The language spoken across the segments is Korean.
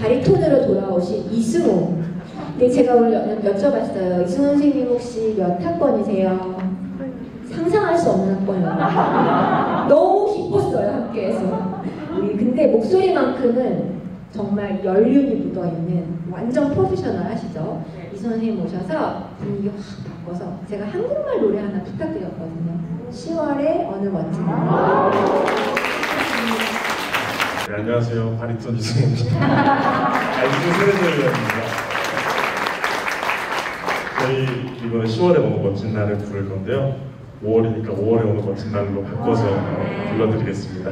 바리톤으로 돌아오신 이승호. 근데 제가 오늘 여, 여쭤봤어요. 이승호 선생님 혹시 몇 학번이세요? 상상할 수 없는 학번이에요. 너무 기뻤어요, 학교에서. 우리 근데 목소리만큼은 정말 연륜이 묻어있는 완전 프로페셔널 하시죠? 이승호 선생님 모셔서 분위기 확 바꿔서 제가 한국말 노래 하나 부탁드렸거든요. 10월의 어느 멋진 날. 네, 안녕하세요. 바리톤 이승호입니다. 아, 이승호 세대들입니다. 저희 이번에 10월에 어느 멋진 날을 부를 건데요. 5월이니까 5월에 어느 멋진 날로 바꿔서 어, 불러드리겠습니다.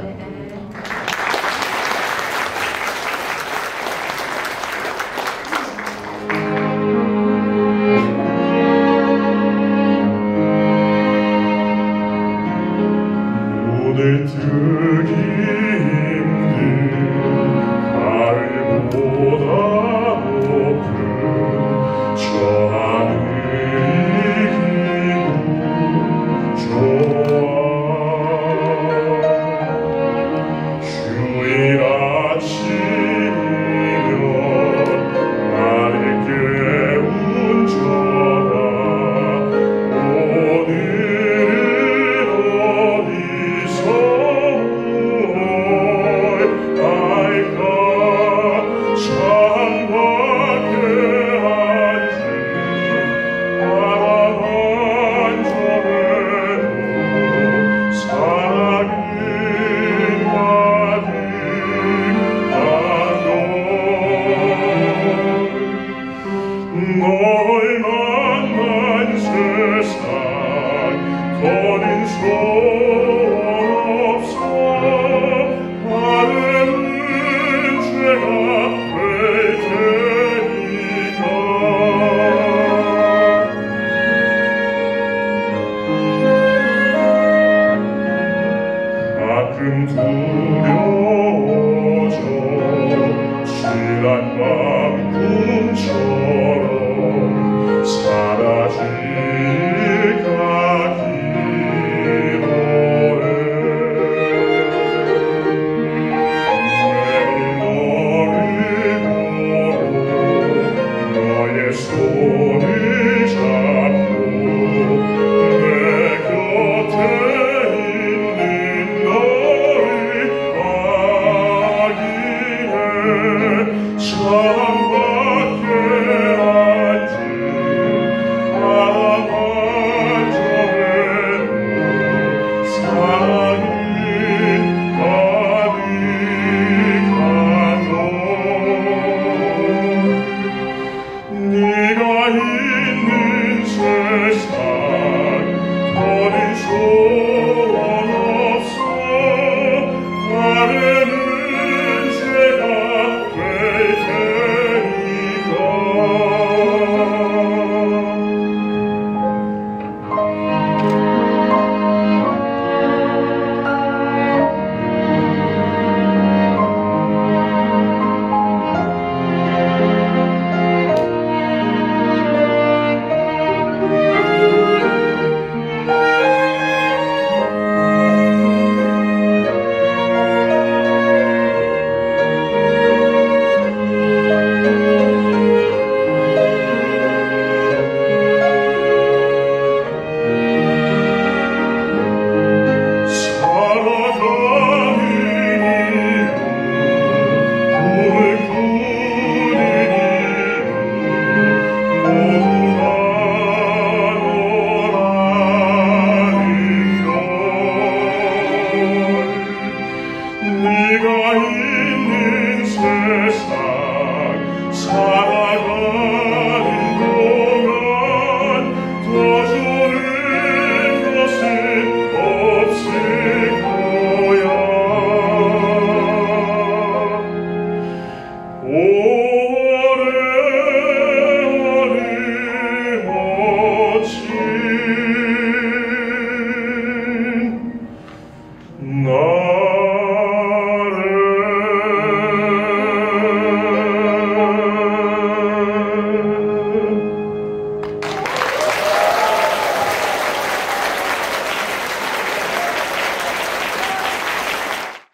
into